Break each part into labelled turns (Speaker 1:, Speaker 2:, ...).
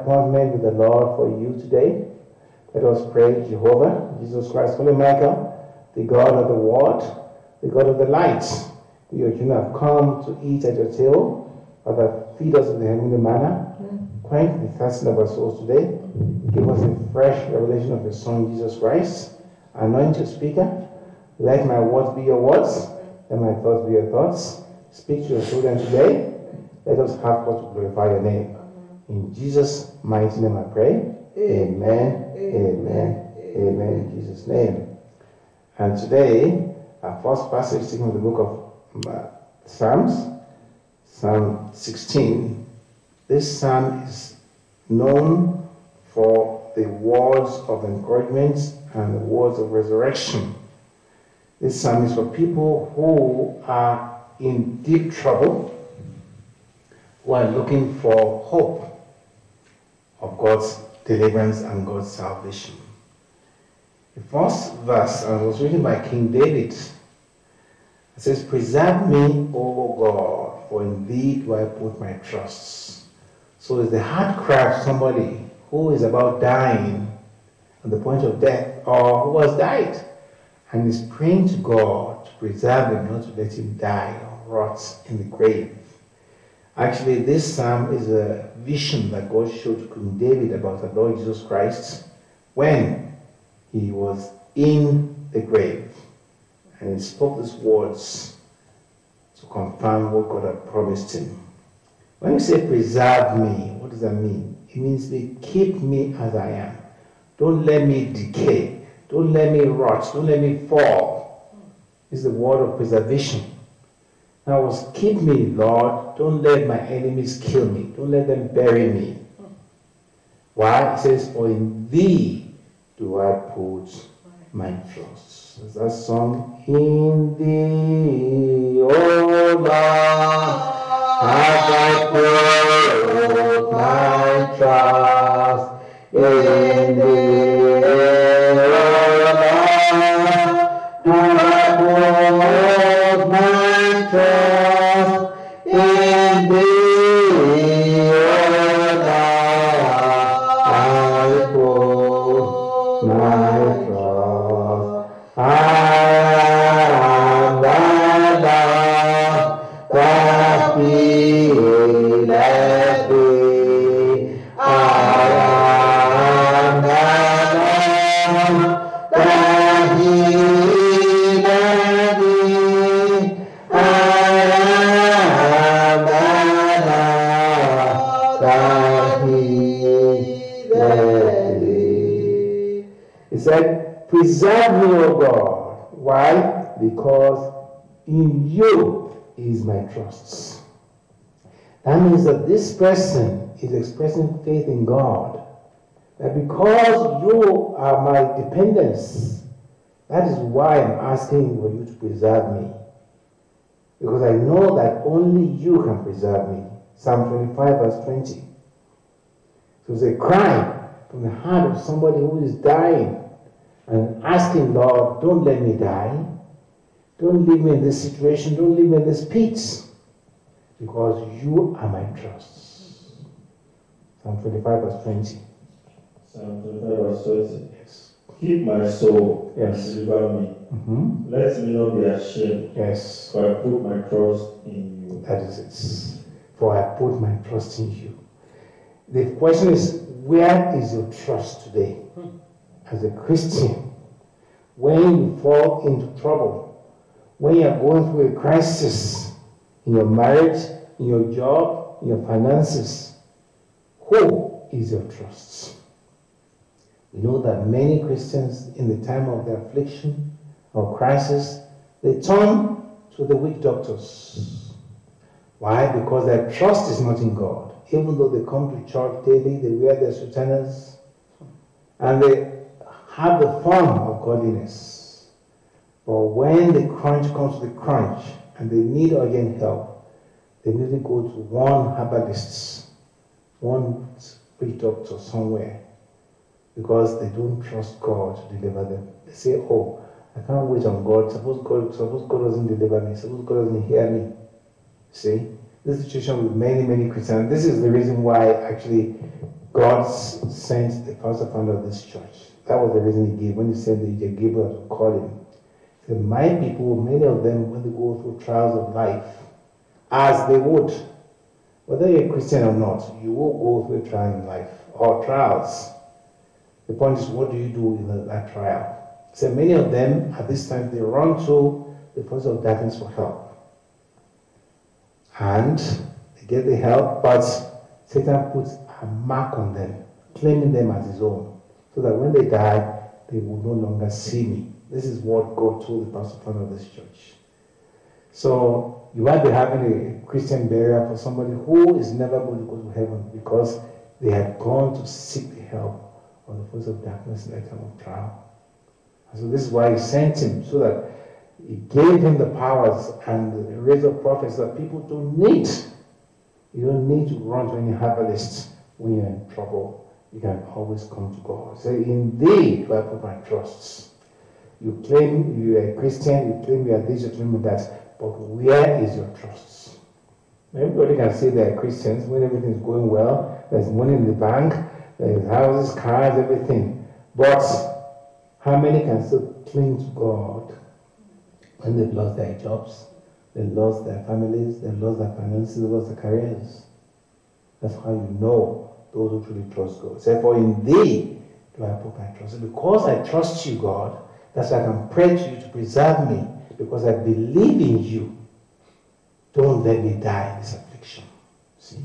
Speaker 1: appointment with the Lord for you today. Let us pray, Jehovah, Jesus Christ, Holy Michael, the God of the word, the God of the light. Children have come to eat at your table, Father, feed us with the heavenly manna. Quench the thirsting of our souls today. Give us a fresh revelation of your Son, Jesus Christ. Anoint your speaker. Let my words be your words. Let my thoughts be your thoughts. Speak to your children today. Let us have what to glorify your name. In Jesus' mighty name I pray. Amen. Amen. Amen. In Jesus' name. And today, our first passage taken from the book of uh, Psalms, Psalm 16. This psalm is known for the words of encouragement and the words of resurrection. This psalm is for people who are in deep trouble, who are looking for hope of God's deliverance and God's salvation. The first verse was written by King David. It says, Preserve me, O God, for in thee do I put my trust. So it's the heart cry of somebody who is about dying on the point of death or who has died and is praying to God to preserve him, not to let him die or rot in the grave. Actually, this psalm is a vision that God showed to King David about the Lord Jesus Christ when he was in the grave. And he spoke these words to confirm what God had promised him. When you say preserve me, what does that mean? It means they keep me as I am. Don't let me decay. Don't let me rot. Don't let me fall. It's the word of preservation. Now was keep me, Lord. Don't let my enemies kill me. Don't let them bury me. Why? It says, For in thee do I put my trust. Is that song? In thee, O Lord, have I put my trust. In thee, person is expressing faith in God. That because you are my dependence, that is why I'm asking for you to preserve me. Because I know that only you can preserve me. Psalm 25, verse 20. So it's a cry from the heart of somebody who is dying and asking, Lord, don't let me die. Don't leave me in this situation. Don't leave me in this pit. Because you are my trust. Psalm 25, verse 20.
Speaker 2: Psalm 25 verse 20.
Speaker 1: Yes.
Speaker 2: Keep my soul
Speaker 1: Yes.
Speaker 2: and deliver me.
Speaker 1: Mm-hmm.
Speaker 2: Let me not be ashamed,
Speaker 1: Yes.
Speaker 2: for I put my trust in you.
Speaker 1: That is it. For I put my trust in you. The question is, where is your trust today? As a Christian, when you fall into trouble, when you are going through a crisis in your marriage, in your job, in your finances, who is your trust? We know that many Christians, in the time of their affliction or crisis, they turn to the witch doctors. Why? Because their trust is not in God. Even though they come to church daily, they wear their sutanas, and they have the form of godliness. But when the crunch comes to the crunch and they need urgent help, they need to go to one herbalist, one witch doctor somewhere, because they don't trust God to deliver them. They say, "Oh, I can't wait on God. Suppose God, suppose God doesn't deliver me. Suppose God doesn't hear me." See, this situation with many, many Christians. This is the reason why actually God sent the pastor founder of this church. That was the reason he gave when he sent the Gabriel to call him. My people, many of them, when they go through trials of life, as they would, whether you're a Christian or not, you will go through a trial in life or trials. The point is, what do you do in that- trial? So many of them at this time they run to the force of darkness for help and they get the help, but Satan puts a mark on them, claiming them as his own, so that when they die, they will no longer see me. This is what God told the pastor of this church. So you might be having a Christian burial for somebody who is never going to go to heaven because they had gone to seek the help of the force of darkness in that time of trial. And so this is why he sent him, so that he gave him the powers and the raise of prophets that people don't need. You don't need to run to any herbalist when you're in trouble. You can always come to God. Say, indeed, do I put my trusts. You claim you are a Christian, you claim you are this, you claim that, but where is your trust? Everybody can say they're Christians when everything is going well, there's money in the bank, there's houses, cars, everything. But how many can still cling to God when they've lost their jobs, they've lost their families, they've lost their finances, they've lost their careers? That's how you know those who truly trust God. Say, for in thee do I put my trust? Because I trust you, God, that's why I can pray to you to preserve me because I believe in you. Don't let me die in this affliction. See?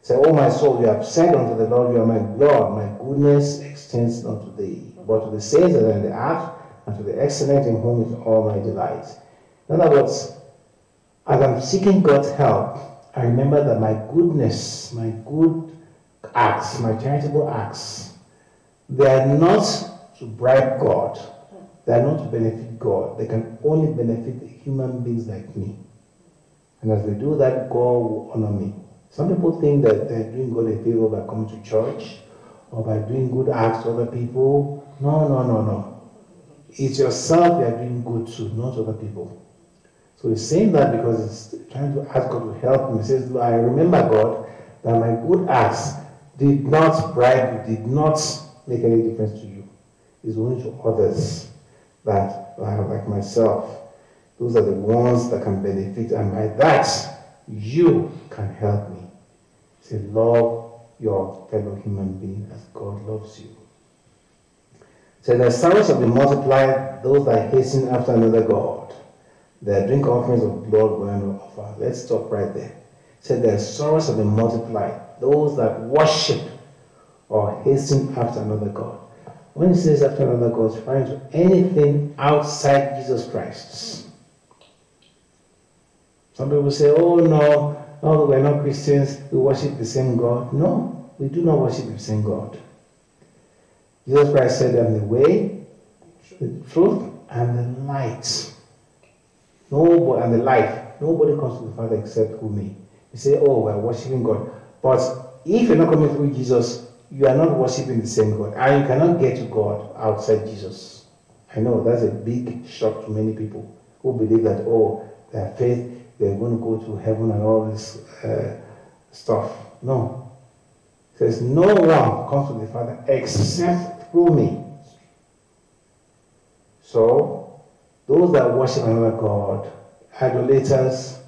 Speaker 1: Say, Oh, my soul, you have said unto the Lord, You are my God. My goodness extends not to thee, but to the saints that are in the earth, and to the excellent in whom is all my delight. In other words, as I'm seeking God's help, I remember that my goodness, my good acts, my charitable acts, they are not to bribe God. They are not to benefit God. They can only benefit human beings like me. And as they do that, God will honor me. Some people think that they're doing God a favor by coming to church or by doing good acts to other people. No, no, no, no. It's yourself you are doing good to, not other people. So he's saying that because he's trying to ask God to help him. He says, I remember, God, that my good acts did not bribe you, did not make any difference to you. It's only to others that like myself. Those are the ones that can benefit, and by that, you can help me. Say, love your fellow human being as God loves you. Say, the sorrows shall be multiplied, those that hasten after another God. Their drink offerings of blood will not offer. Let's stop right there. Say, their sorrows shall be multiplied, those that worship or hasten after another God. When he says after another God, referring to anything outside Jesus Christ. Some people say, oh no, no, we're not Christians, we worship the same God. No, we do not worship the same God. Jesus Christ said, I'm the way, the truth, and the light. Nobody, and the life. Nobody comes to the Father except through me. You say, oh, we're worshiping God. But if you're not coming through Jesus, you are not worshiping the same God. And you cannot get to God outside Jesus. I know that's a big shock to many people who believe that, oh, their faith, they're going to go to heaven and all this uh, stuff. No. It says, no one comes to the Father except through me. So, those that worship another God, idolaters,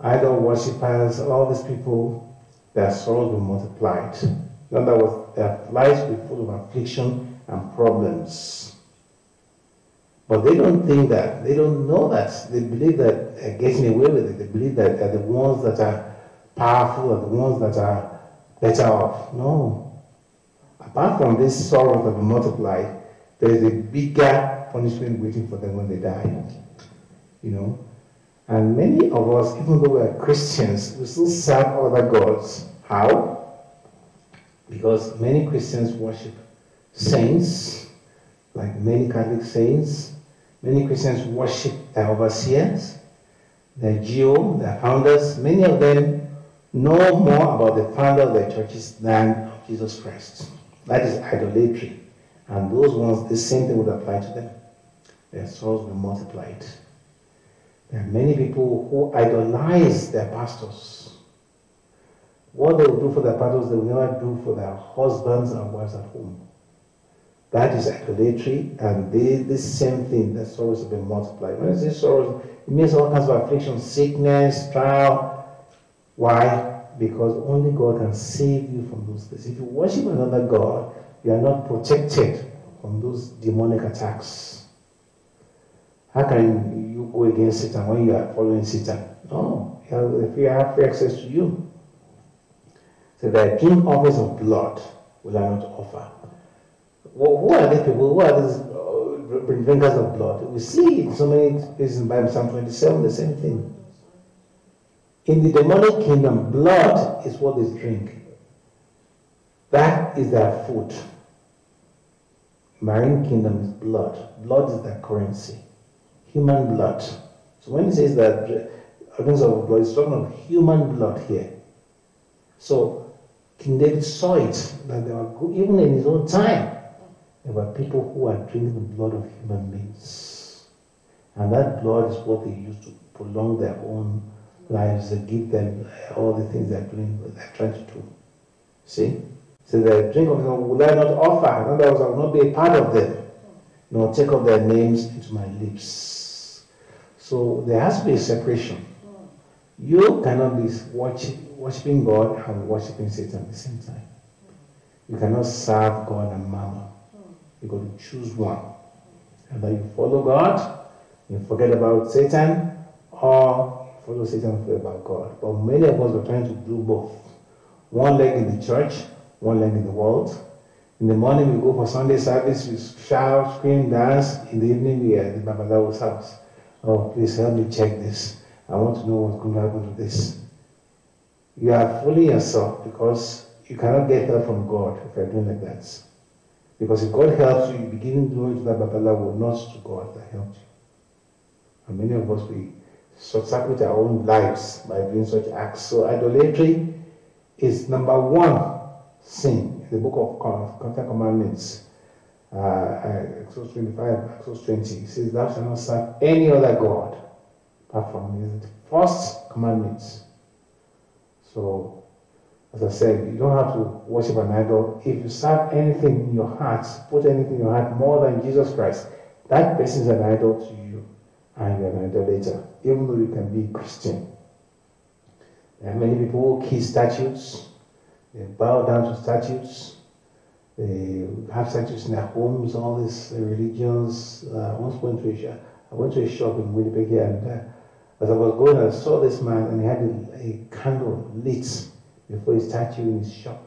Speaker 1: idol worshippers, all these people, their sorrows will be multiplied. In other words, their lives will be full of affliction and problems. But they don't think that. They don't know that. They believe that they're getting away with it. They believe that they're the ones that are powerful and the ones that are better off. No. Apart from this sorrow that will multiply, there is a bigger punishment waiting for them when they die. You know? And many of us, even though we are Christians, we still serve other gods. How? Because many Christians worship saints, like many Catholic saints. Many Christians worship their overseers, their GO, their founders. Many of them know more about the founder of their churches than Jesus Christ. That is idolatry. And those ones, the same thing would apply to them. Their souls be multiplied. There are many people who idolize their pastors. What they will do for their pastors, they will never do for their husbands and wives at home. That is idolatry, and they, this same thing, that sorrows have been multiplied. When I say sorrows, it means all kinds of affliction, sickness, trial. Why? Because only God can save you from those things. If you worship another God, you are not protected from those demonic attacks. How can you go against Satan when you are following Satan? No, if you have free access to you. So the drink offers of blood will I not offer. Well, who are these people? Who are these uh, drinkers of blood? We see in so many places in Bible, Psalm 27, the same thing. In the demonic kingdom, blood is what they drink. That is their food. Marine kingdom is blood. Blood is their currency. Human blood. So when he says that organs of blood, he's talking of human blood here. So King David saw it that there were even in his own time there were people who are drinking the blood of human beings. And that blood is what they use to prolong their own lives and give them uh, all the things they're doing, they're trying to do. See? So the drink of them oh, will I not offer, in other words, I will not be a part of them, nor take up their names into my lips. So there has to be a separation. You cannot be worshiping God and worshiping Satan at the same time. You cannot serve God and mammon. You've got to choose one. Either you follow God, you forget about Satan, or follow Satan and forget about God. But many of us are trying to do both. One leg in the church, one leg in the world. In the morning we go for Sunday service, we shout, scream, dance. In the evening we are at the Babalawo's house. Oh, please help me check this. I want to know what's going to happen to this. You are fooling yourself because you cannot get help from God if you're doing like that. Because if God helps you, you begin doing to that Babalawo, not to God that helped you. And many of us, we short-circuit our own lives by doing such acts. So idolatry is number one sin in the book of Ten Commandments. Uh, Exodus 25, Exodus 20, it says, Thou shalt not serve any other God me. It's the first commandment. So, as I said, you don't have to worship an idol. If you serve anything in your heart, put anything in your heart more than Jesus Christ, that person is an idol to you and an idolater, even though you can be Christian. There are many people who kiss statues, they bow down to statues, they have statues in their homes, all these religions. Uh, I once went to a I went to a shop in Winnipeg and uh, as I was going, I saw this man, and he had a, a candle lit before his statue in his shop,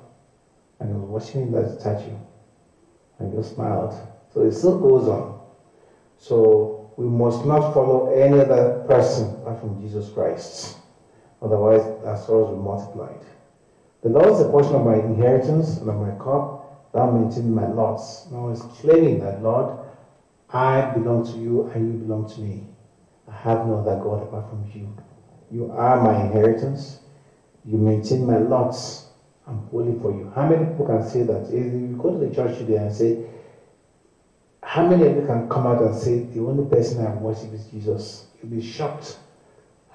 Speaker 1: and he was watching that statue, and he just smiled. So it still goes on. So we must not follow any other person apart from Jesus Christ. Otherwise, our sorrows will multiply. The Lord is a portion of my inheritance and of my cup thou maintain my lots. Now he's claiming that, Lord, I belong to you and you belong to me. Have no other God apart from you. You are my inheritance. You maintain my lots. I'm holy for you. How many people can say that? If you go to the church today and say, how many of you can come out and say, the only person I worship is Jesus? You'll be shocked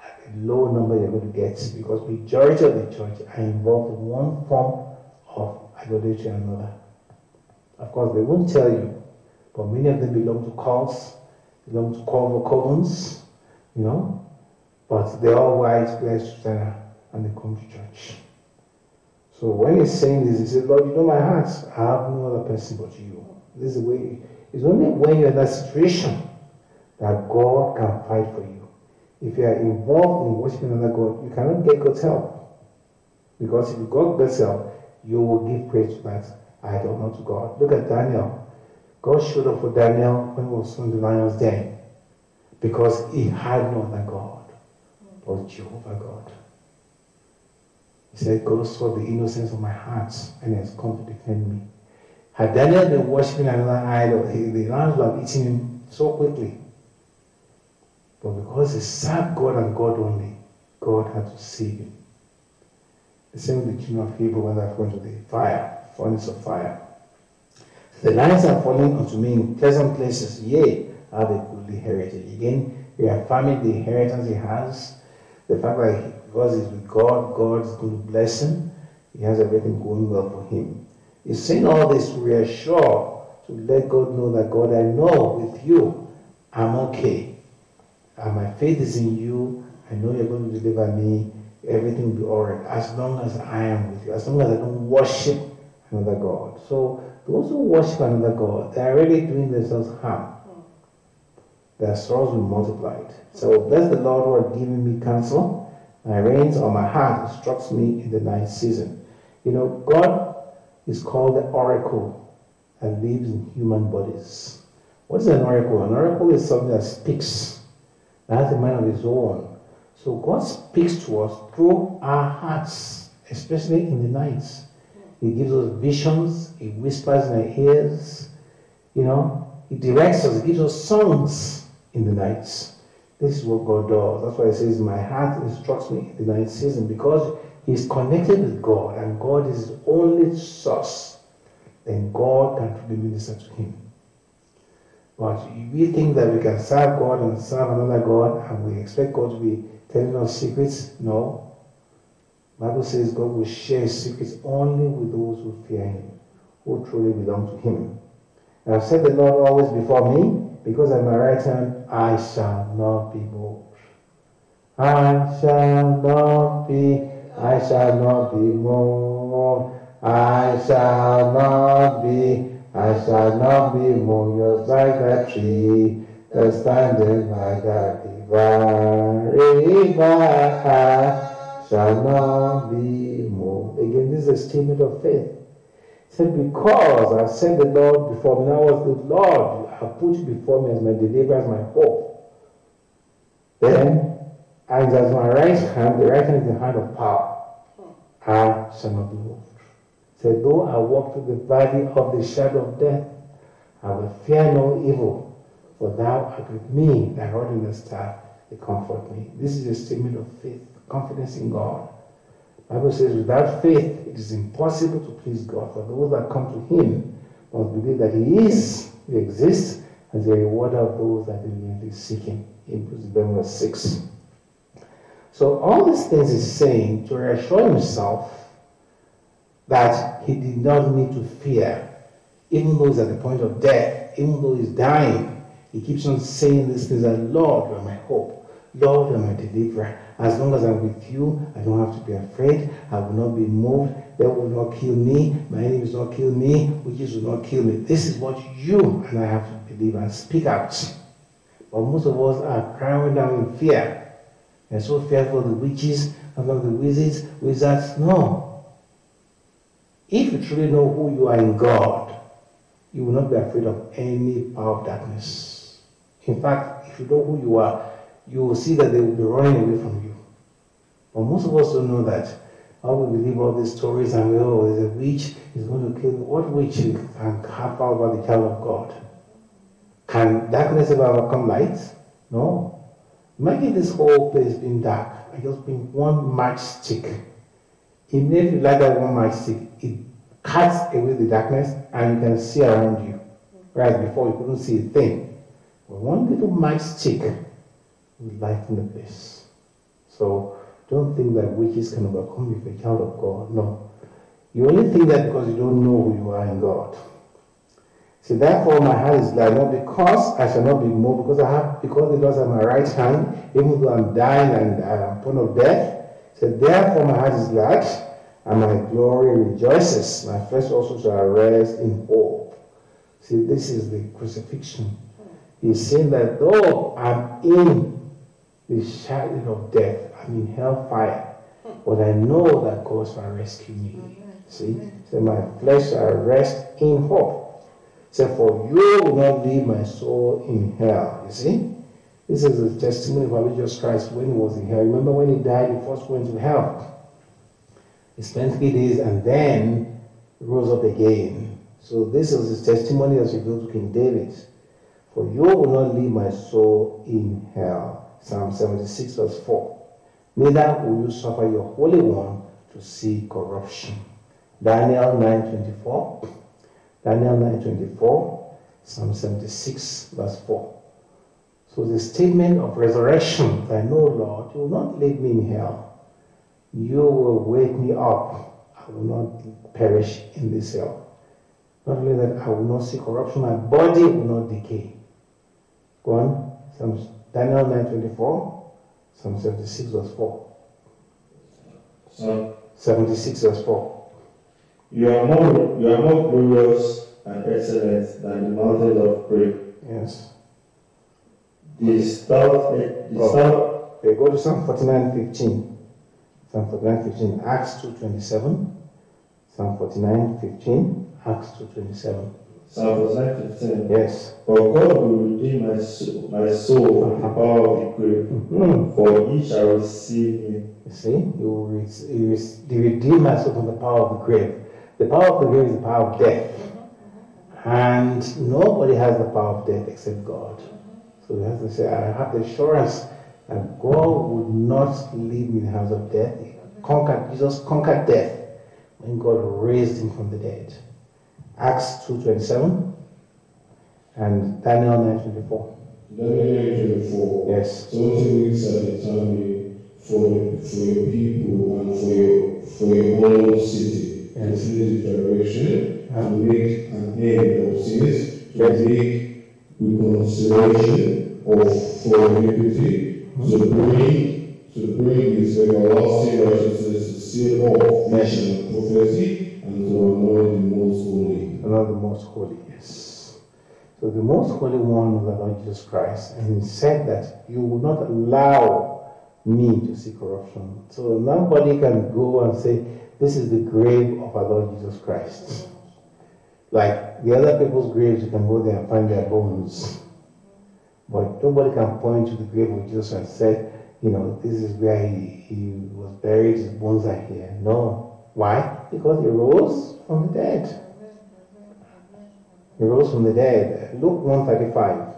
Speaker 1: at the low number you're going to get because majority of the church are involved in one form of idolatry and another. Of course, they won't tell you, but many of them belong to cults, belong to covens, you know, but they all white, blessed together, and they come to church. So when he's saying this, he says, Lord, you know my heart. I have no other person but you. This is the way, it's only when you're in that situation that God can fight for you. If you are involved in worshiping another God, you cannot get God's help. Because if you got God's help, you will give praise to that idol, not know to God. Look at Daniel. God showed up for Daniel when he was in the lion's den because he had no other God but Jehovah God. He said, God saw the innocence of my heart and He has come to defend me. Had Daniel been worshiping another idol, he, the lions would have eaten him so quickly. But because he served God and God only, God had to save him. The same with the children of Hebrew when they went to the fire furnace of fire. The lions are falling unto me in pleasant places, yea, Have a goodly heritage. Again, we are the inheritance he has. The fact that because he's with God, God's is going to bless him. He has everything going well for him. He's saying all this to reassure, to let God know that God, I know with you, I'm okay. And my faith is in you. I know you're going to deliver me. Everything will be all right. As long as I am with you. As long as I don't worship another God. So those who worship another God, they are really doing themselves harm. Their sorrows will multiply. So bless the Lord who has given me counsel. My reins on my heart instructs me in the night season. You know, God is called the oracle and lives in human bodies. What is an oracle? An oracle is something that speaks, that has a mind of its own. So God speaks to us through our hearts, especially in the nights. He gives us visions. He whispers in our ears. You know, He directs us. He gives us songs in the nights. This is what God does. That's why He says, My heart instructs me in the night season because He's connected with God and God is His only source. Then God can truly minister to Him. But we think that we can serve God and serve another God and we expect God to be telling us secrets. No. Bible says God will share secrets only with those who fear him, who truly belong to him. And I've said the Lord always before me, because at my right hand I shall not be moved. I shall not be, I shall not be moved. I shall not be, I shall not be moved just like that tree that's standing by the river. I shall not be moved. Again, this is a statement of faith. He said, Because I set the Lord before me, now was the Lord I put you before me as my deliverer, as my hope. Then, and as my right hand, the right hand is the hand of power. Hmm. I shall not be moved. Said, Though I walk through the valley of the shadow of death, I will fear no evil, for thou art with me, thy rod and thy staff, they comfort me. This is a statement of faith, confidence in God. Bible says, without faith, it is impossible to please God. For those that come to Him must believe that He is, Exists, as a rewarder of those that diligently seek Him. Hebrews 11, verse 6. So all these things is saying to reassure himself that he did not need to fear, even though he's at the point of death, even though he's dying. He keeps on saying these things that, Lord, you are my hope. Lord, are my deliverer. As long as I'm with you, I don't have to be afraid. I will not be moved. They will not kill me. My enemies will not kill me. Witches will not kill me. This is what you and I have to believe and speak out. But most of us are crying down in fear. They're so fearful of the witches, of the wizards, wizards. No. If you truly know who you are in God, you will not be afraid of any power of darkness. In fact, if you know who you are, you will see that they will be running away from you. But most of us don't know that. All we believe all these stories and we, oh, there's a witch is going to kill. What witch can power over the child of God? Can darkness ever overcome light? No. Imagine this whole place being dark. I just bring one matchstick. Immediately light that one matchstick, it cuts away the darkness and you can see around you. Right before you couldn't see a thing. But one little matchstick lighten the place. So don't think that witches can overcome you if you're a child of God. No. You only think that because you don't know who you are in God. See, therefore my heart is glad, not because I shall not be moved, because I have, because the Lord at my right hand, even though I'm dying and I'm point of death. So therefore my heart is glad, and my glory rejoices. My flesh also shall rest in hope. See, this is the crucifixion. He's saying that though I'm in the shadow of death, I'm in hellfire, but I know that God shall rescue me. See? So my flesh shall rest in hope. Say, for you will not leave my soul in hell. You see? This is the testimony of our Lord Jesus Christ when he was in hell. Remember when he died, he first went to hell. He spent three days and then rose up again. So this is his testimony as we go to King David. For you will not leave my soul in hell. Psalm 76 verse 4. Neither will you suffer your Holy One to see corruption. Daniel 9.24 Daniel 9.24, Psalm 76, verse 4. So the statement of resurrection, I know, Lord, you will not leave me in hell. You will wake me up. I will not perish in this hell. Not only that, I will not see corruption. My body will not decay. Go on. Psalm, Daniel 9.24, Psalm 76, verse 4.
Speaker 2: Psalm
Speaker 1: 76, verse 4.
Speaker 2: You are more, you are more glorious and excellent than the mountains of praise.
Speaker 1: Yes.
Speaker 2: The stout, the
Speaker 1: Oh.
Speaker 2: stout,
Speaker 1: Okay, go to Psalm 49, 15. Psalm 49, 15. Acts 2, 27. Psalm 49, 15. Acts 2, 27.
Speaker 2: Psalm 15.
Speaker 1: Yes.
Speaker 2: For God will redeem my soul, my soul from the power of the grave,
Speaker 1: Mhm.
Speaker 2: for he shall receive me.
Speaker 1: You see, you will re- you re- the redeemer from the power of the grave. The power of the grave is the power of death. And nobody has the power of death except God. So we have to say, I have the assurance that God would not leave me in the house of death. He conquered, Jesus conquered death when God raised him from the dead. Acts 2.27 and Daniel 9.24.
Speaker 3: Daniel 24.
Speaker 1: Yes.
Speaker 3: Twenty weeks at a time for, for your people and for your, for your own city. To
Speaker 1: Yes.
Speaker 3: finish the generation,
Speaker 1: Yeah.
Speaker 3: to make an end of sins, to
Speaker 1: Yes.
Speaker 3: make reconciliation of for iniquity, to uh-huh. bring, to bring his everlasting righteousness, to seal all vision and prophecy, and to anoint the most
Speaker 1: Anoint the most holy, yes. So the most holy one was the Lord Jesus Christ, and he said that you will not allow me to see corruption. So nobody can go and say, This is the grave of our Lord Jesus Christ. Like the other people's graves, you can go there and find their bones. But nobody can point to the grave of Jesus and say, you know, this is where he, he was buried, his bones are here. No. Why? Because he rose from the dead. He rose from the dead. Luke 135.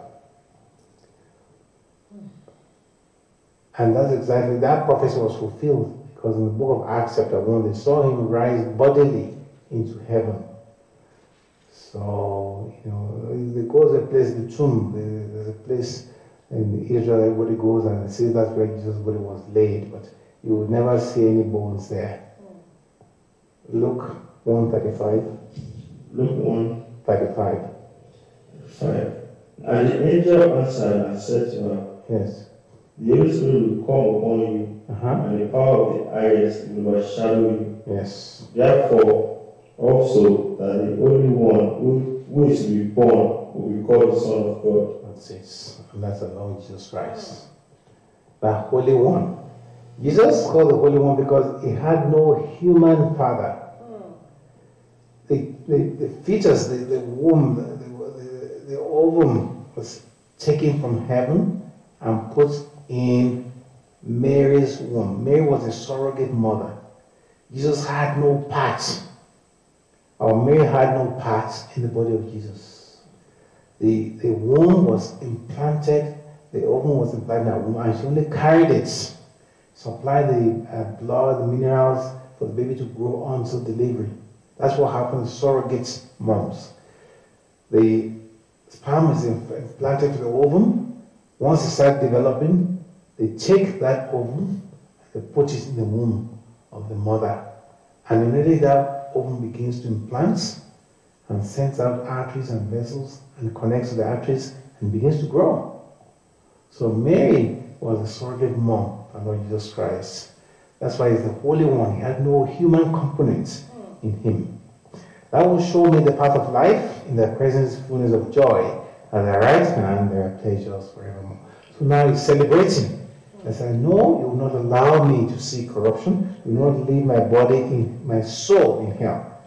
Speaker 1: And that's exactly, that prophecy was fulfilled because in the book of Acts chapter 1, they saw him rise bodily into heaven. So, you know, there goes a place, the tomb, there's a place in Israel, everybody goes and sees that's where Jesus' body was laid, but you would never see any bones there. Luke 135.
Speaker 2: Luke 1
Speaker 1: 35.
Speaker 2: 5. And the angel answered and said to her,
Speaker 1: Yes.
Speaker 2: The Holy Spirit will come upon you,
Speaker 1: Uh huh.
Speaker 2: and the power of the highest will overshadow you.
Speaker 1: Yes.
Speaker 2: Therefore, also that the only one who, who is to be born will be called the Son of God.
Speaker 1: That's it. And that's the Lord Jesus Christ. The Holy One. Jesus called the Holy One because he had no human father. The, the, fetus, the, the womb, the, the, the ovum was taken from heaven and put in Mary's womb. Mary was a surrogate mother. Jesus had no part, or Mary had no part in the body of Jesus. The, the womb was implanted, the ovum was implanted in womb, and she only carried it, supplied the uh, blood, the minerals for the baby to grow until delivery. That's what happens surrogate moms. The sperm is implanted to the ovum. Once it starts developing, they take that ovum, they put it in the womb of the mother. And immediately that ovum begins to implant and sends out arteries and vessels and connects to the arteries and begins to grow. So Mary was a surrogate mom of Lord Jesus Christ. That's why he's the Holy One. He had no human component in him. That will show me the path of life in the presence fullness of joy. At the right hand there are pleasures forevermore. So now he's celebrating. I said, No, you will not allow me to see corruption. You will not leave my body in my soul in hell.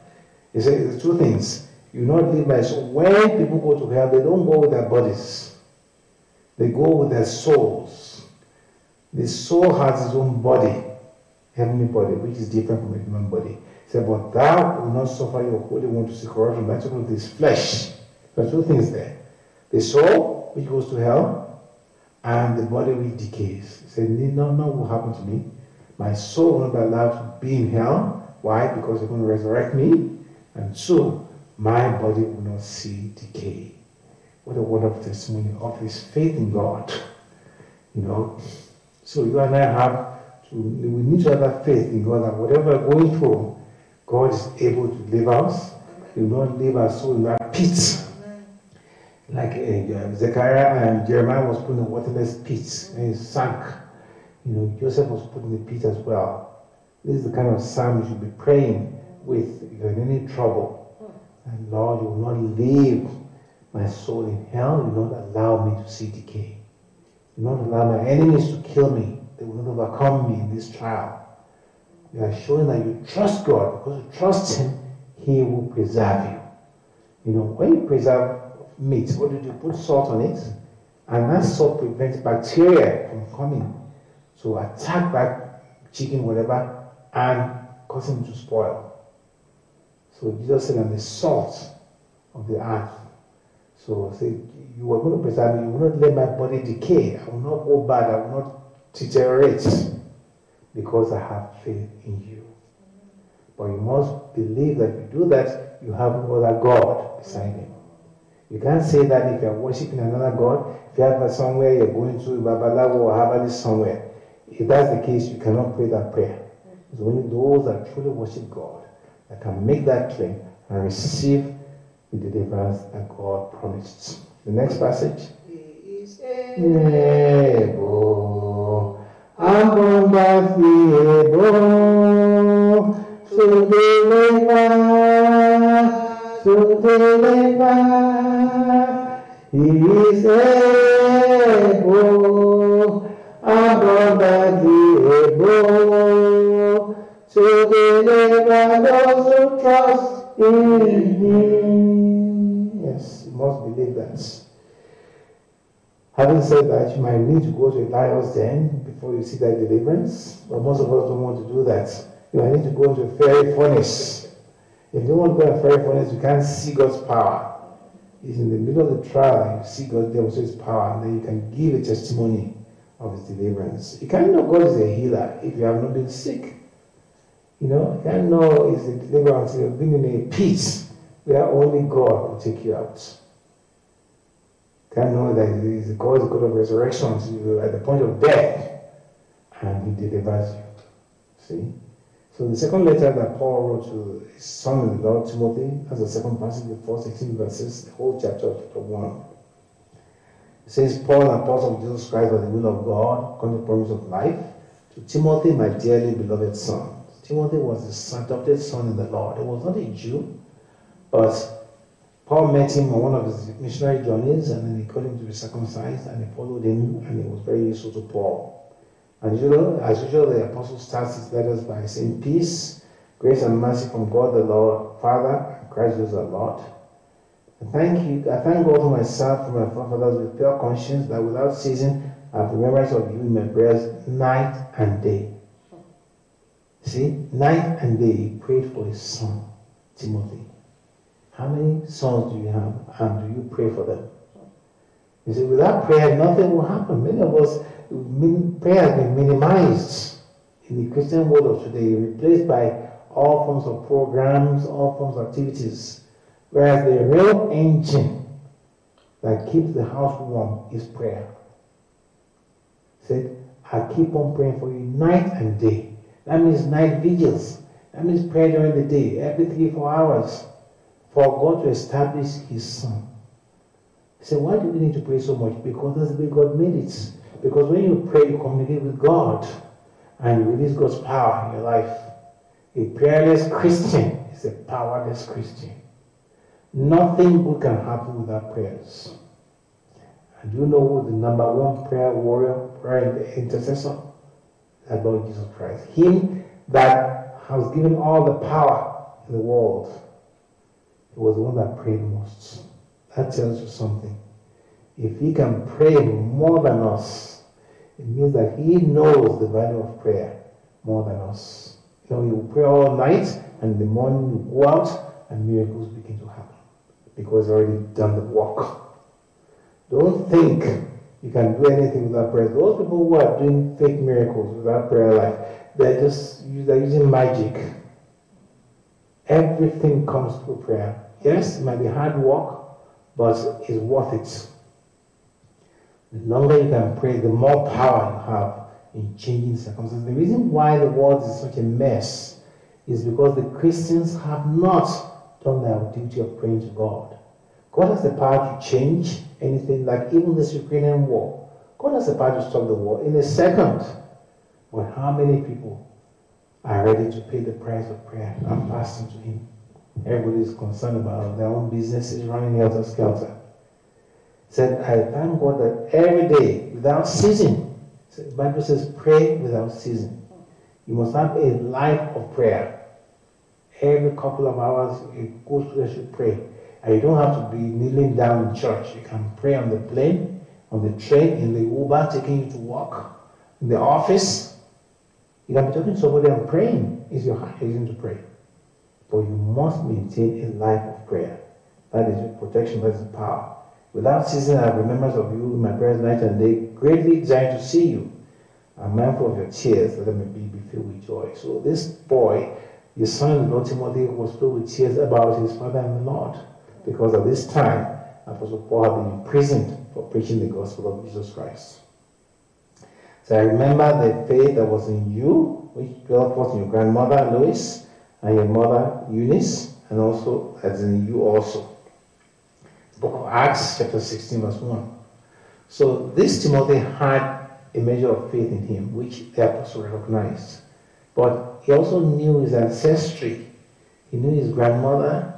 Speaker 1: He said two things. You will not leave my soul. When people go to hell, they don't go with their bodies. They go with their souls. The soul has its own body, heavenly body, which is different from a human body. Said, But thou will not suffer your Holy One to see corruption. That's what this flesh. There are two things there. The soul, which goes to hell, and the body which decays. He said, No, no will happen to me. My soul will not be allowed to be in hell. Why? Because they're going to resurrect me. And so, my body will not see decay. What a wonderful testimony of his faith in God. You know, so you and I have to, we need to have that faith in God that whatever we're going through, God is able to deliver us. He will not leave our soul in that pit. Like uh, Zechariah and Jeremiah was put in a waterless pit and he sank. You know, Joseph was put in the pit as well. This is the kind of psalm you should be praying with if you're in any trouble. And Lord, you will not leave my soul in hell. You will not allow me to see decay. You will not allow my enemies to kill me. They will not overcome me in this trial. You are showing that you trust God. Because you trust Him, He will preserve you. You know, when you preserve meat, what do you? Put salt on it. And that salt prevents bacteria from coming to attack that chicken, whatever, and cause him to spoil. So Jesus said, I'm the salt of the earth. So I say, you are going to preserve me. You will not let my body decay. I will not go bad. I will not deteriorate because I have faith in you. But you must believe that if you do that, you have no other God beside him. You can't say that if you're worshiping another God, if you have somewhere you're going to Babalawo or Herbalist somewhere. If that's the case, you cannot pray that prayer. It's only those that truly worship God that can make that claim and receive the deliverance that God promised. The next passage. Yes, you must believe that. Having said that, you might need to go to a lion's den before you see that deliverance, but most of us don't want to do that. You might need to go into a fiery furnace. If you don't want to go to a fiery furnace, you can't see God's power. It's in the middle of the trial, you see God demonstrate His power, and then you can give a testimony of His deliverance. You can't know God is a healer if you have not been sick. You know, you can't know He's a deliverance until you've been in a pit where only God will take you out Can't know that God is God of resurrection you at the point of death, and He delivers you. See? So the second letter that Paul wrote to his son in Lord, Timothy, that's the second passage, the first 18 verses, the whole chapter of chapter 1. It says, Paul, an apostle of Jesus Christ by the will of God, according the promise of life, to Timothy, my dearly beloved son. Timothy was his adopted son in the Lord. He was not a Jew, but Paul met him on one of his missionary journeys, and then he called him to be circumcised, and he followed him, and he was very useful to Paul. And usual, as usual, the apostle starts his letters by saying, Peace, grace and mercy from God the Lord, Father, and Christ Jesus our Lord. I thank you, I thank God for myself, for my forefathers with pure conscience, that without ceasing I have remembrance of you in my prayers night and day. See, night and day he prayed for his son, Timothy. How many sons do you have and do you pray for them? You see, without prayer, nothing will happen. Many of us, prayer has been minimized in the Christian world of today, replaced by all forms of programs, all forms of activities. Whereas the real engine that keeps the house warm is prayer. Said, I keep on praying for you night and day. That means night vigils. That means prayer during the day, every three, four hours for God to establish his son. He said, why do we need to pray so much? Because that's the way God made it. Because when you pray, you communicate with God and you release God's power in your life. A prayerless Christian is a powerless Christian. Nothing good can happen without prayers. And you know who the number one prayer warrior, prayer intercessor? That Lord Jesus Christ. Him that has given all the power in the world he was the one that prayed most. That tells you something. If he can pray more than us, it means that he knows the value of prayer more than us. You know, you pray all night, and in the morning you go out, and miracles begin to happen because he's already done the work. Don't think you can do anything without prayer. Those people who are doing fake miracles without prayer life, they're just they're using magic. Everything comes through prayer. Yes, it might be hard work, but it's worth it. The longer you can pray, the more power you have in changing circumstances. The reason why the world is such a mess is because the Christians have not done their duty of praying to God. God has the power to change anything, like even this Ukrainian war. God has the power to stop the war in a second. But how many people are ready to pay the price of prayer and fasting to Him? Everybody is concerned about their own businesses running helter skelter. Said, I thank God that every day, without ceasing, the Bible says, pray without ceasing. You must have a life of prayer. Every couple of hours, you go to you pray. And you don't have to be kneeling down in church. You can pray on the plane, on the train, in the Uber, taking you to work, in the office. You can be talking to somebody and praying. Is your heart reason to pray? But you must maintain a life of prayer. That is your protection, that is power. Without ceasing, I have remembrance of you in my prayers night and day, greatly desiring to see you. I'm mindful of your tears, that I may be, filled with joy. So this boy, his son, Lord Timothy, was filled with tears about his father and the Lord. Because at this time, Apostle Paul had been imprisoned for preaching the gospel of Jesus Christ. So I remember the faith that was in you, which dwelt forth in your grandmother Lois, and your mother Eunice, and also as in you also. Of Acts, chapter 16, verse 1. So this Timothy had a measure of faith in him, which the apostle recognized. But he also knew his ancestry. He knew his grandmother,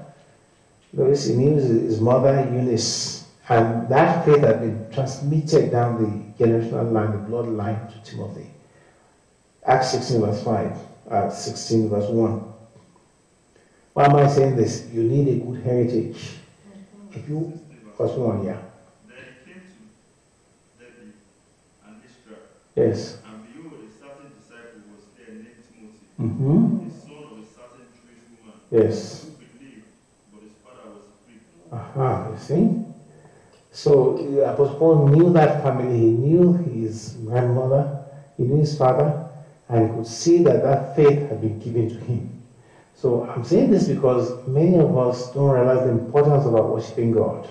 Speaker 1: he knew his mother Eunice, and that faith had been transmitted down the generational line, the bloodline to Timothy. Acts 16, verse 5, Acts 16, verse 1. Why am I saying this? You need a good heritage. If you, verse 1, yeah.
Speaker 4: Then he came to Derbe and Lystra,
Speaker 1: Yes.
Speaker 4: and behold, a certain disciple was there named Timothy,
Speaker 1: Mm-hmm.
Speaker 4: the son of a certain Jewish woman,
Speaker 1: Yes.
Speaker 4: who believed, but his father was a Greek.
Speaker 1: Aha, you see? So Apostle Paul knew that family, he knew his grandmother, he knew his father, and could see that that faith had been given to him. So I'm saying this because many of us don't realize the importance of our worshiping God.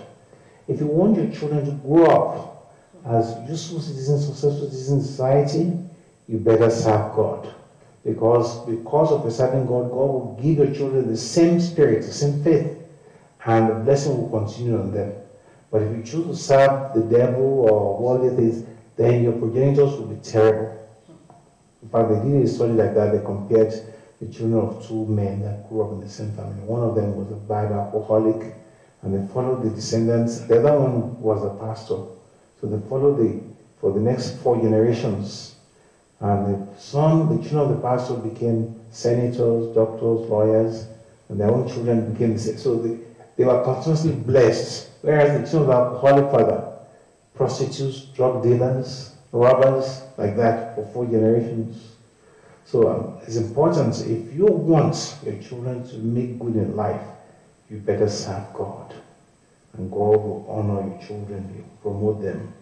Speaker 1: If you want your children to grow up as useful citizens, successful citizens in society, you better serve God. Because because of serving God, God will give your children the same spirit, the same faith, and the blessing will continue on them. But if you choose to serve the devil or worldly things, then your progenitors will be terrible. In fact, they did a study like that. They compared the children of two men that grew up in the same family. One of them was a bad alcoholic, and they followed the descendants. The other one was a pastor. So they followed the for the next four generations. And the son, the children of the pastor became senators, doctors, lawyers, and their own children became the same. So they, they were continuously blessed. Whereas the children of the alcoholic father, prostitutes, drug dealers, robbers, like that for four generations. So um, it's important if you want your children to make good in life, you better serve God. And God will honor your children, He will promote them.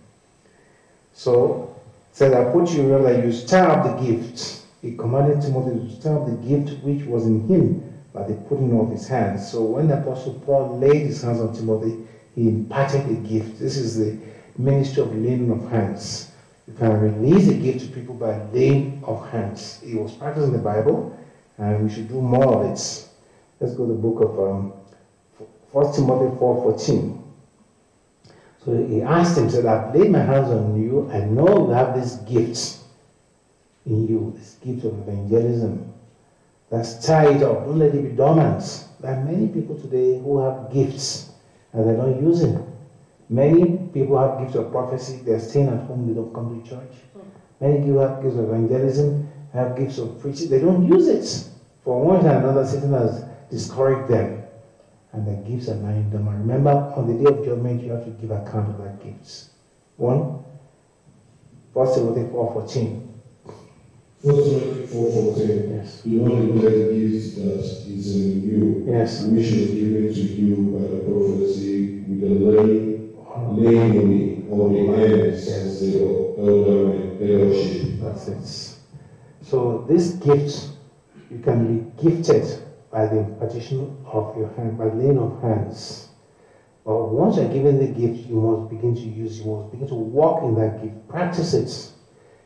Speaker 1: So, said, I put you that you stir up the gift. He commanded Timothy to stir up the gift which was in him by the putting of his hands. So when the Apostle Paul laid his hands on Timothy, he imparted the gift. This is the ministry of laying of hands. You can release a gift to people by laying of hands. It was practiced in the Bible, and we should do more of it. Let's go to the book of um, 1 Timothy 4.14. So he asked him, said, I've laid my hands on you. I know you have this gift in you, this gift of evangelism. That's tied up. Don't let it be dormant. There are many people today who have gifts and they're not using. Many people have gifts of prophecy, they're staying at home, they don't come to church. Hmm. Many people have gifts of evangelism, have gifts of preaching, they don't use it. For one reason or another, Satan has discouraged them, and their gifts are lying them. And remember, on the day of judgment, you have to give account of that gifts. One, 1 Timothy 4 14.
Speaker 3: First Timothy four fourteen.
Speaker 1: Yes.
Speaker 3: Do not neglect the gift that is in you,
Speaker 1: Yes.
Speaker 3: which was given to you by the prophecy with the laying,
Speaker 1: That's it. So this gift, you can be gifted by the impartition of your hand, by laying of hands. But once you're given the gift, you must begin to use, you must begin to walk in that gift. Practice it.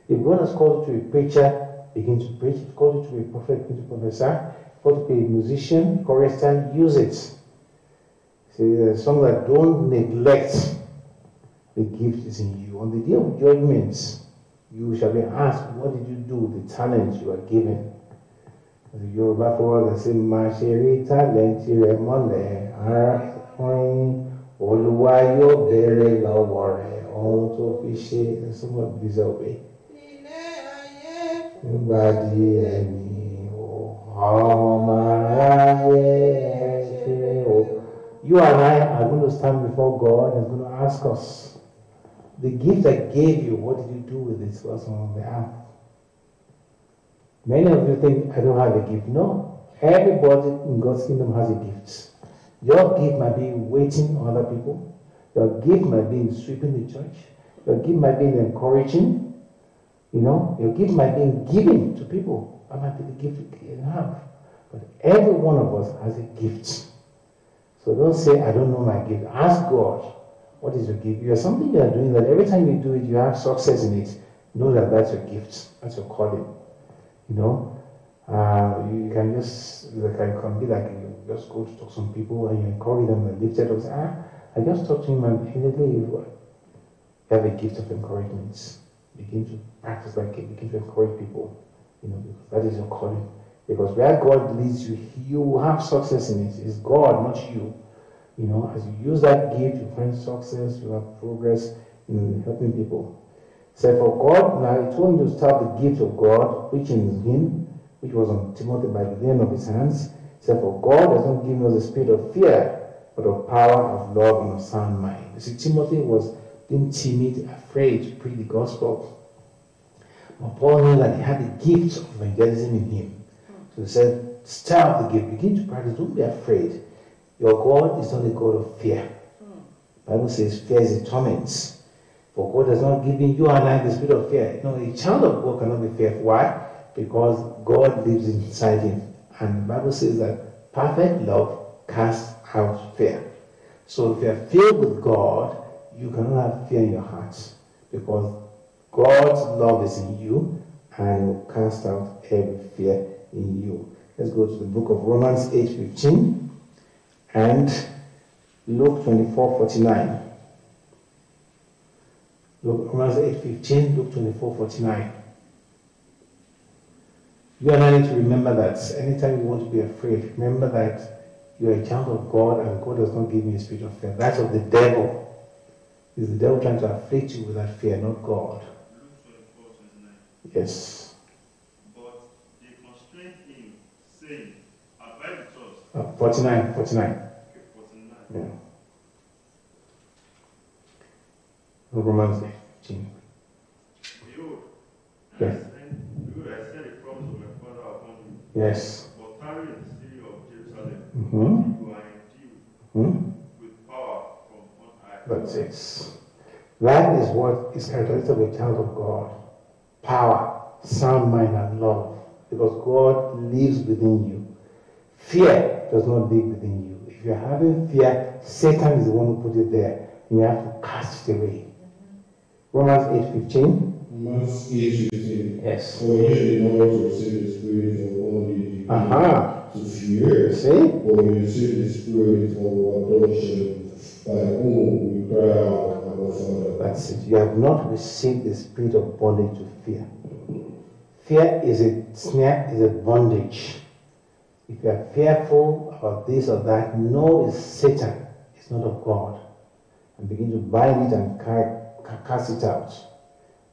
Speaker 1: If God has called you to be a preacher, begin to preach. If called you to be a prophet, begin to prophesy. If called to be a musician, chorister, use it. See, there's some that don't neglect the gift is in you. On the day of judgment, you shall be asked, what did you do with the talent you are given? As a Yoruba forward, they say, máa ṣe rí tálẹ́ǹtì rẹ mọ́lẹ̀ arákùnrin olúwa yóò béèrè lọ́wọ́ rẹ̀ ohun tó fi ṣe and somewhat disobey. Nígbà díẹ̀ ni o, ọmọ aráyé ẹ ṣe o. You and I are going to stand before God and going to ask us, the gift I gave you, what did you do with this person on the earth? Many of you think, I don't have a gift. No. Everybody in God's kingdom has a gift. Your gift might be waiting on other people. Your gift might be in sweeping the church. Your gift might be in encouraging. You know, your gift might be in giving to people. That might be the gift you have. But every one of us has a gift. So don't say, I don't know my gift. Ask God, what is your gift? You have something you are doing that every time you do it, you have success in it. Know that that's your gift. That's your calling. You know, uh, you can just, you can, be like, you just go to talk to some people and you encourage them and lift it up. Ah, I just talked to him and immediately you have a gift of encouragement. Begin to practice that gift. Begin to encourage people. You know, because that is your calling. Because where God leads you, you will have success in it. It's God, not you. You know, as you use that gift, you find success, you have progress in helping people. Said for God, now he told him to start the gift of God, which in him, which was on Timothy by the laying of his hands. Said for God has not given us a spirit of fear, but of power, of love, and of sound mind. You see, Timothy was being timid, afraid to preach the gospel. But Paul knew that he had the gift of evangelism in him. So he said, start the gift, begin to practice, don't be afraid. Your God is not a God of fear. Hmm. Bible says fear is a torment. For God has not given you and I the spirit of fear. Know, a child of God cannot be fearful. Why? Because God lives inside him. And the Bible says that perfect love casts out fear. So if you are filled with God, you cannot have fear in your hearts. Because God's love is in you and will cast out every fear in you. Let's go to the book of Romans 8 15 and Luke 24 49. Luke, Romans 8 15, Luke 24 49. You and I need to remember that anytime you want to be afraid, remember that you are a child of God and God does not give you a spirit of fear. That's of the devil. Is the devil trying to afflict you with that fear, not God?
Speaker 4: Luke 24, 29.
Speaker 1: Yes.
Speaker 4: But they constrained him, saying, Abide with us.
Speaker 1: Uh, 49, 49.
Speaker 4: Okay, 49.
Speaker 1: Yeah. Romans 8 15.
Speaker 4: Behold,
Speaker 1: Yes. Yes.
Speaker 4: But the city of Jerusalem,
Speaker 1: Mm-hmm.
Speaker 4: you are endued
Speaker 1: hmm
Speaker 4: with power from on high.
Speaker 1: That's it. That is what is characteristic of a child of God. Power, sound mind, and love. Because God lives within you. Fear does not live within you. If you're having fear, Satan is the one who put it there. You have to cast it away. Romans 8 15.
Speaker 3: Romans 8 15.
Speaker 1: Yes.
Speaker 3: For you did not receive the spirit of bondage
Speaker 1: Aha. Uh-huh.
Speaker 3: to fear,
Speaker 1: See?
Speaker 3: but you received the spirit of adoption, by whom we cry out, Our Father.
Speaker 1: That's it. You have not received the spirit of bondage to fear. Fear is a snare, is a bondage. If you are fearful about this or that, know it's Satan. It's not of God. And begin to bind it and ca- ca- cast it out.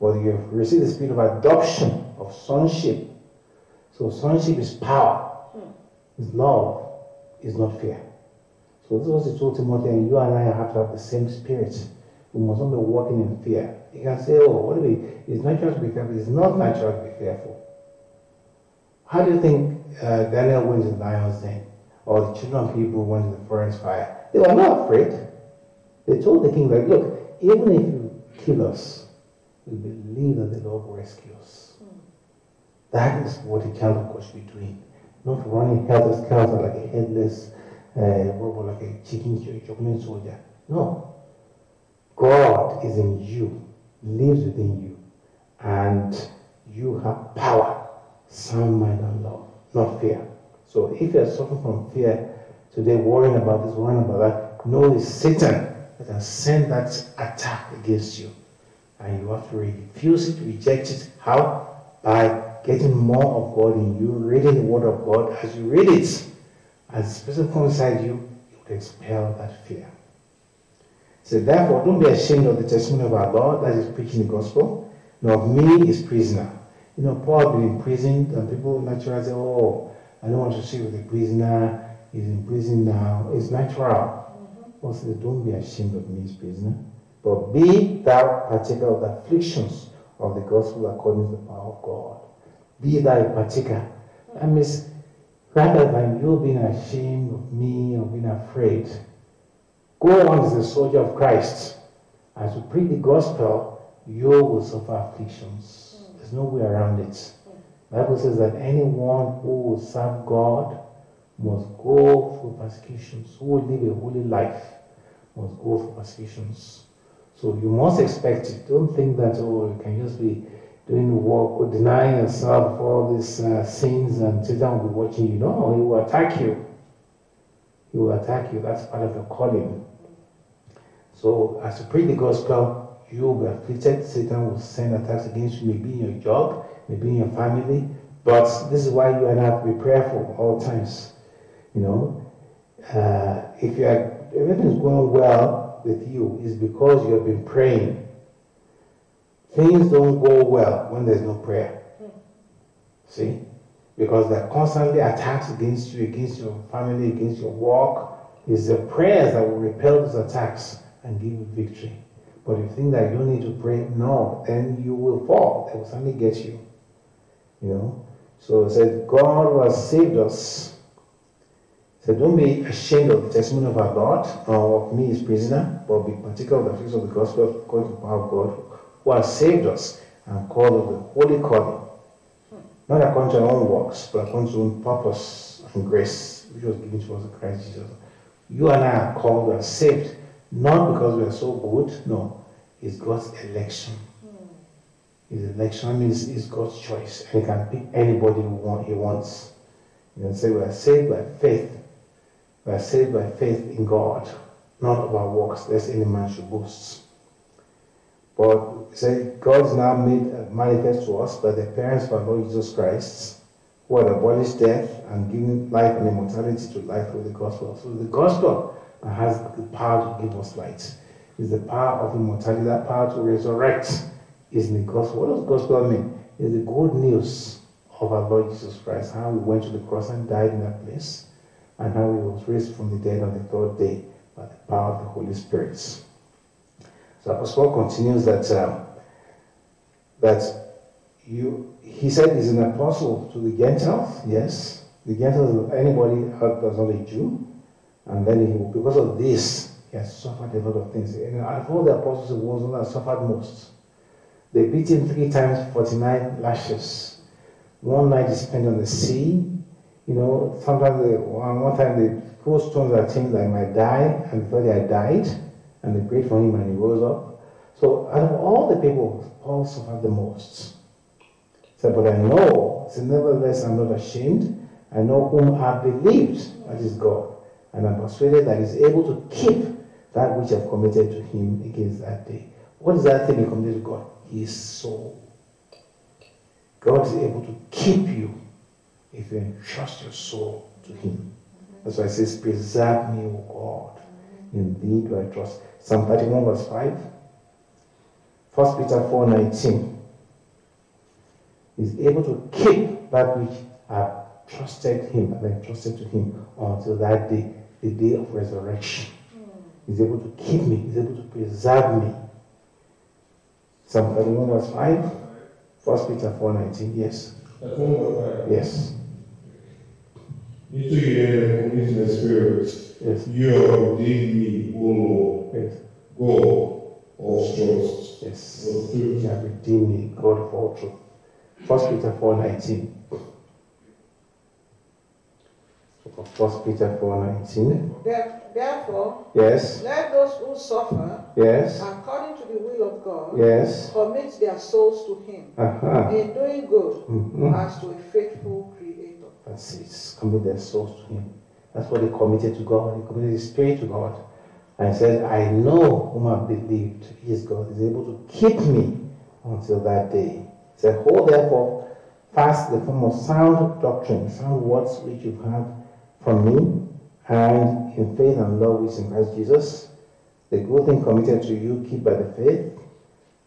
Speaker 1: But you have received the spirit of adoption, of sonship. So sonship is power, hmm. is love, is not fear. So this was he told Timothy, and you and I have to have the same spirit. We must not be walking in fear. You can say, oh, what do we, it's natural to be fearful. It's not natural to be fearful. How do you think uh, Daniel went to the lion's den? Or the children of people went to the forest fire? They were not afraid. They told the king, like, look, even if you kill us, we believe that the Lord will rescue us. That is what a child of God should be doing. Not running skelter like a headless uh, robot, like a chicken juggling soldier. No. God is in you, lives within you, and you have power, sound mind, and love, not fear. So if you're suffering from fear today, worrying about this, worrying about that, know it's Satan that has sent that attack against you. And you have to refuse it, reject it. How? By getting more of God in you, reading the Word of God. As you read it, as the person comes inside you, it will expel that fear. So therefore, don't be ashamed of the testimony of our Lord that is preaching the gospel, nor of me his prisoner. You know, Paul had been imprisoned, and people naturally say, oh, I don't want to see with the prisoner, he's in prison now. It's natural. Mm-hmm. Paul said, don't be ashamed of me his prisoner, but be thou partaker of the afflictions of the gospel according to the power of God. Be thou a partaker. That means, rather than you being ashamed of me or being afraid, Go on as a soldier of Christ. As you preach the gospel, you will suffer afflictions. There's no way around it. Bible says that anyone who will serve God must go through persecutions. Who will live a holy life must go through persecutions. So you must expect it. Don't think that oh you can just be doing the work or denying yourself all these uh, sins and Satan will be watching you. No, he will attack you. He will attack you. That's part of your calling. So as you preach the gospel, you will be afflicted. Satan will send attacks against you, maybe in your job, maybe in your family. But this is why you and I have to be prayerful all times. You know, uh, if you are everything's going well with you, it's because you have been praying. Things don't go well when there's no prayer. See? Because there are constantly attacks against you, against your family, against your work. It's the prayers that will repel those attacks and give you victory. But if you think that you need to pray, no, then you will fall. They will suddenly get you. You know? So it said, God who has saved us. So don't be ashamed of the testimony of our God, or of me as prisoner, but be particular of the things of the gospel according to the power of God, who has saved us and called us the holy calling. Not according to our own works, but according to our own purpose and grace, which was given to us in Christ Jesus. You and I are called, are saved, not because we are so good, no. It's God's election. Hmm. His election means it's God's choice, and He can pick anybody who want, He wants. You can say we are saved by faith. We are saved by faith in God, not of our works, lest any man should boast. But say God's now made manifest to us by the parents of our Lord Jesus Christ, who had abolished death and given life and immortality to life through the gospel. So the gospel has the power to give us light. It's the power of immortality, that power to resurrect is the gospel. What does gospel mean? It's the good news of our Lord Jesus Christ, how he went to the cross and died in that place, and how he was raised from the dead on the third day by the power of the Holy Spirit. So Apostle Paul continues that um, that you he said he's an apostle to the Gentiles, yes. The Gentiles anybody that's not a Jew. And then he because of this, he has suffered a lot of things. And of all the apostles, he was the one that suffered most. They beat him three times, 49 lashes. One night he spent on the sea. You know, sometimes they, one, one time they threw stones at him that he might die, and before they had died, and they prayed for him and he rose up. So out of all the people, Paul suffered the most. He said, but I know, so nevertheless I'm not ashamed. I know whom I believed, that is God. And I'm persuaded that he's able to keep that which I've committed to him against that day. What is that thing you committed to God? His soul. God is able to keep you if you entrust your soul to him. That's why it says, Preserve me, O God. In thee do I trust. Psalm 31, verse 5. 1 Peter 4 19. He's able to keep that which I've trusted him and entrusted to him until that day, the day of resurrection. He's able to keep me, he's able to preserve me. Psalm 31, verse 5. 1 Peter 4 19. Yes. Yes.
Speaker 3: nítorí ẹ̀ commitment spirit
Speaker 1: Yes.
Speaker 3: you are within me, O Lord,
Speaker 1: Yes.
Speaker 3: God of trust.
Speaker 1: Yes. You have redeemed me, God of all truth. 1 Peter 4 19. 1 Peter 4 19.
Speaker 5: There- Therefore,
Speaker 1: Yes.
Speaker 5: let those who suffer
Speaker 1: Yes.
Speaker 5: according to the will of God
Speaker 1: Yes.
Speaker 5: commit their souls to Him
Speaker 1: Uh-huh.
Speaker 5: in doing good
Speaker 1: Mhm.
Speaker 5: as to a faithful Creator.
Speaker 1: That's it. Commit their souls to Him. That's what they committed to God. They committed His spirit to God. And he said, I know whom I believed. He is God. Is able to keep me until that day. He said, Hold therefore fast the form of sound doctrine, sound words which you've heard from me, and in faith and love which is in Christ Jesus. The good thing committed to you, keep by the faith.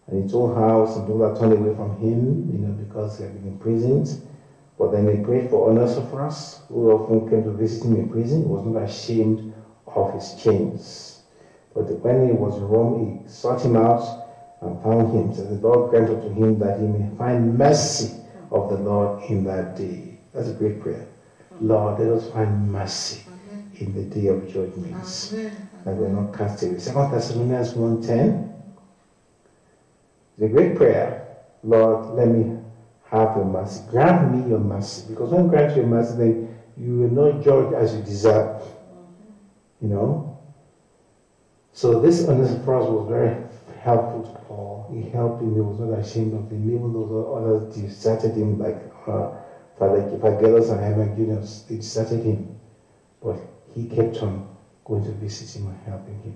Speaker 1: And he told how some people are turned away from him, you know, because they have been imprisoned. But then he prayed for Onesiphorus, who often came to visit him in prison. He was not ashamed of his chains. But when he was in Rome, he sought him out and found him. So the Lord granted to him that he may find mercy of the Lord in that day. That's a great prayer. Lord, let us find mercy in the day of judgment.
Speaker 5: Amen.
Speaker 1: That we're not cast away. Second Thessalonians 1.10 It's a great prayer. Lord, let me have your mercy. Grant me your mercy. Because when you grant your mercy, then you will not judge as you deserve. You know? So this Onesiphorus was very helpful to Paul. He helped him. He was not ashamed of him. Even though others deserted him, like uh, Father Evangelus and Hermogenes, they deserted him. But he kept on going to visit him and helping him.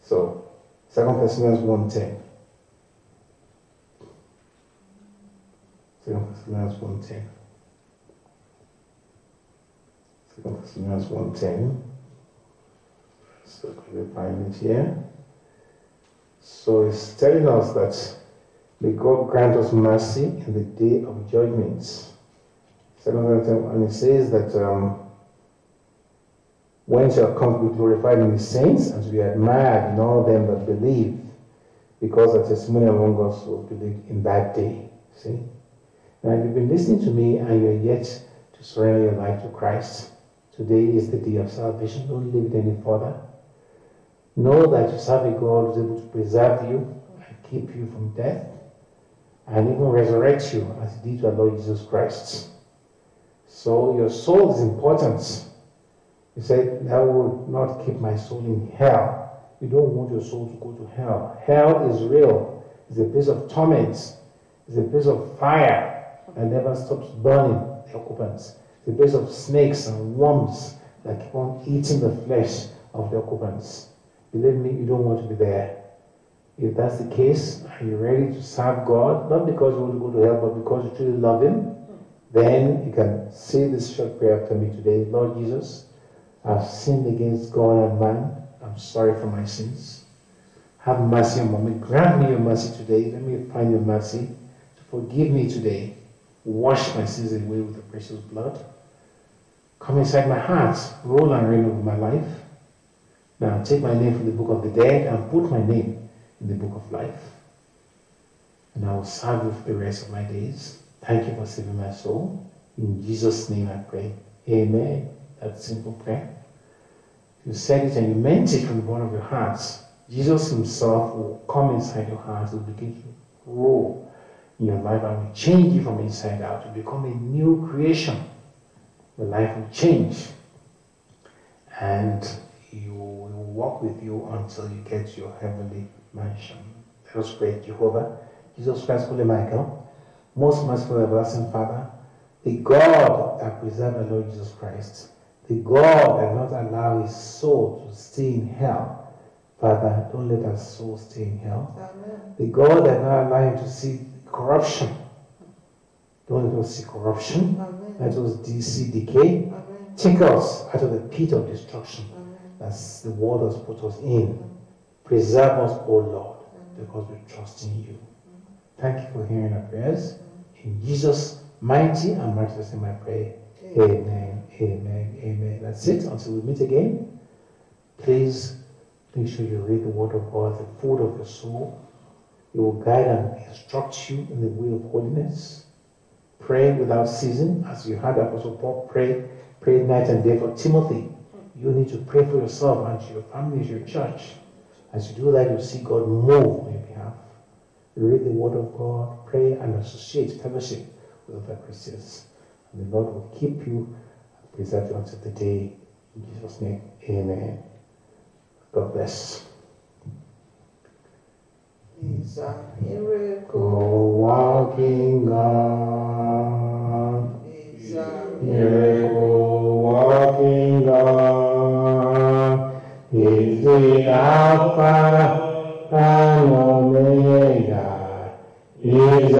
Speaker 1: So, 2 Thessalonians 1.10. 2 Thessalonians 1.10. 2 Thessalonians 1.10. So could we find it here? So it's telling us that may God grant us mercy in the day of judgment. And it says that um, when shall come to be glorified in the saints and to be admired in all them that believe, because the testimony among us will believe in that day. See? Now, if you've been listening to me and you're yet to surrender your life to Christ, today is the day of salvation. Don't leave it any further. Know that you serve a God who's able to preserve you and keep you from death and even resurrect you as he did to our Lord Jesus Christ. So your soul is important. He said, I will not keep my soul in hell. You don't want your soul to go to hell. Hell is real. It's a place of torment. It's a place of fire that never stops burning the occupants. It's a place of snakes and worms that keep on eating the flesh of the occupants. Believe me, you don't want to be there. If that's the case, are you ready to serve God? Not because you want to go to hell, but because you truly love Him. Then you can say this short prayer after me today. Lord Jesus, I've sinned against God and man. I'm sorry for my sins. Have mercy on me. Grant me your mercy today. Let me find your mercy to forgive me today. Wash my sins away with the precious blood. Come inside my heart. Rule and reign over my life. Now take my name from the book of the dead and put my name in the book of life. And I will serve you for the rest of my days. Thank you for saving my soul. In Jesus' name I pray. Amen. That simple prayer. You said it and you meant it from the bottom of your hearts. Jesus Himself will come inside your heart and begin to grow in your life and will change you from inside out. You become a new creation. Your life will change. And you will walk with you until you get to your heavenly mansion. Let us pray, Jehovah, Jesus Christ, Holy Michael, most merciful everlasting Father, the God that preserved our Lord Jesus Christ, the God that not allow his soul to stay in hell. Father, don't let our soul stay in hell.
Speaker 5: Amen.
Speaker 1: The God that not allow him to see corruption. Don't let us see corruption.
Speaker 5: Amen.
Speaker 1: Let us see decay.
Speaker 5: Amen.
Speaker 1: Take us out of the pit of destruction that's the world has put us in. Preserve us, O Lord, because we trust in you. Thank you for hearing our prayers. In Jesus' mighty and matchless name I pray. Amen. Amen. Amen. That's it. Until we meet again, please make sure you read the Word of God, the food of your soul. It will guide and instruct you in the way of holiness. Pray without ceasing, as you heard Apostle Paul pray, pray night and day for Timothy. You need to pray for yourself and your family, your church. As you do that, you'll see God move on your behalf. Read the Word of God, pray and associate fellowship with other Christians. And the Lord will keep you and preserve you until the day. In Jesus' name, amen. God bless.
Speaker 5: Is a miracle.
Speaker 1: Walking God,
Speaker 5: Is a
Speaker 1: miracle Alpha, and Omega, is